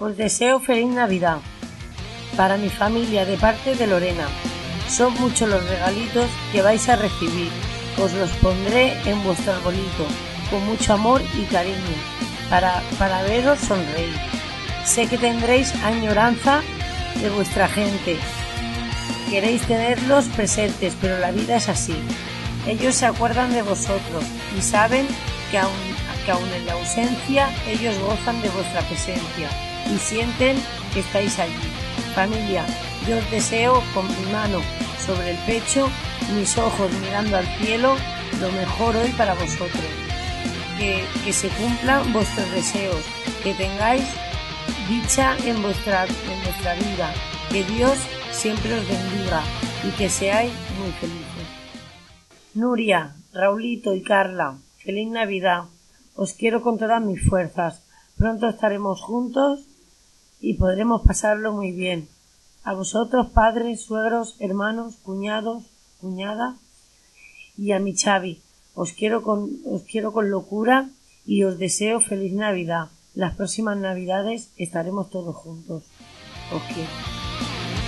Os deseo feliz Navidad. Para mi familia de parte de Lorena. Son muchos los regalitos que vais a recibir. Os los pondré en vuestro arbolito con mucho amor y cariño para, para veros sonreír. Sé que tendréis añoranza de vuestra gente. Queréis tenerlos presentes, pero la vida es así. Ellos se acuerdan de vosotros y saben que aun, que aun en la ausencia ellos gozan de vuestra presencia y sienten que estáis allí. Familia, yo os deseo con mi mano sobre el pecho, mis ojos mirando al cielo, lo mejor hoy para vosotros. Que, que se cumplan vuestros deseos, que tengáis dicha en en vuestra vida, que Dios siempre os bendiga y que seáis muy felices. Nuria, Raulito y Carla, feliz Navidad. Os quiero con todas mis fuerzas. Pronto estaremos juntos y podremos pasarlo muy bien. A vosotros, padres, suegros, hermanos, cuñados, cuñada y a mi Xavi. Os quiero con, os quiero con locura y os deseo feliz Navidad. Las próximas Navidades estaremos todos juntos. Os.